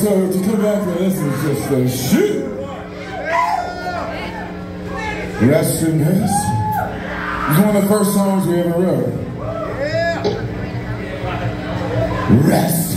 So to come back to this is just a shoot. Rest in Piss. It's one of the first songs we ever wrote. Rest